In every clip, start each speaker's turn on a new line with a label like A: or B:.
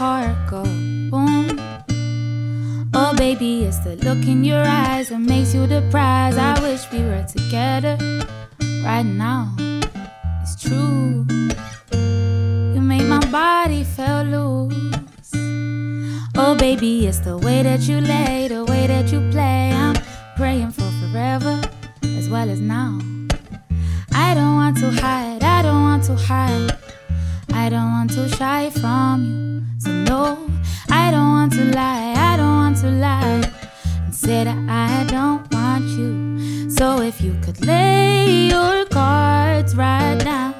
A: heart go boom. Oh, baby, it's the look in your eyes that makes you the prize. I wish we were together right now. It's true. You make my body feel loose. Oh, baby, it's the way that you lay, the way that you play. I'm praying for forever as well as now. I don't want to hide, I don't want to hide. I don't want to shy from you. I don't want you. So, if you could lay your cards right now,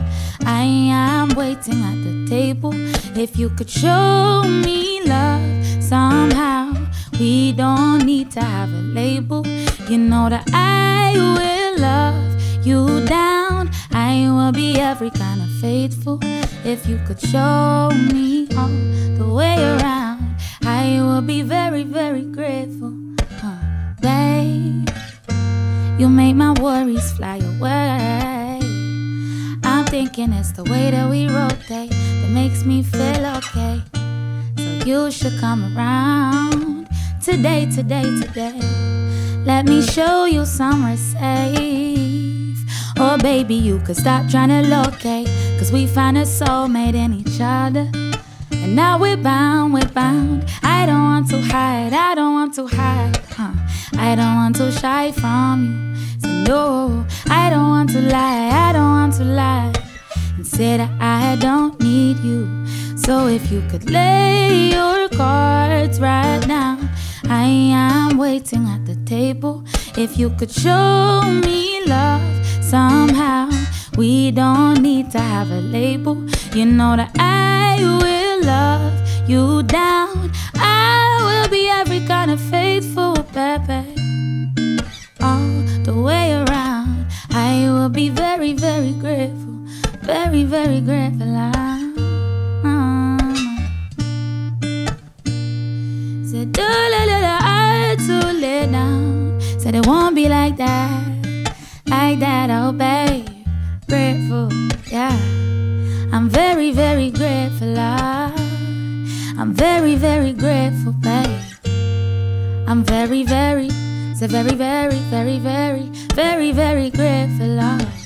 A: I am waiting at the table. If you could show me love somehow, we don't need to have a label. You know that I will love you down. I will be every kind of faithful. If you could show me all the way around, make my worries fly away. I'm thinking it's the way that we rotate that makes me feel okay. So you should come around today, today, today. Let me show you somewhere safe. Oh, baby, you could stop trying to locate. Cause we found a soulmate in each other. And now we're bound, we're bound. I don't want to hide, I don't want to hide. Huh. I don't want to shy from you. So, no, I don't want to lie, I don't want to lie. And say that I don't need you. So, if you could lay your cards right now, I am waiting at the table. If you could show me love somehow, we don't need to have a label. You know that I will love you down. I will be every kind of faithful, baby. All the way around, I will be very, very grateful, very, very grateful. I, Said, do la la la, I to lay down. Said it won't be like that, like that, oh babe. Grateful, yeah. I'm very, very grateful. I, I'm very, very grateful, babe. I'm very, very, so very, very, very, very, very, very grateful. I,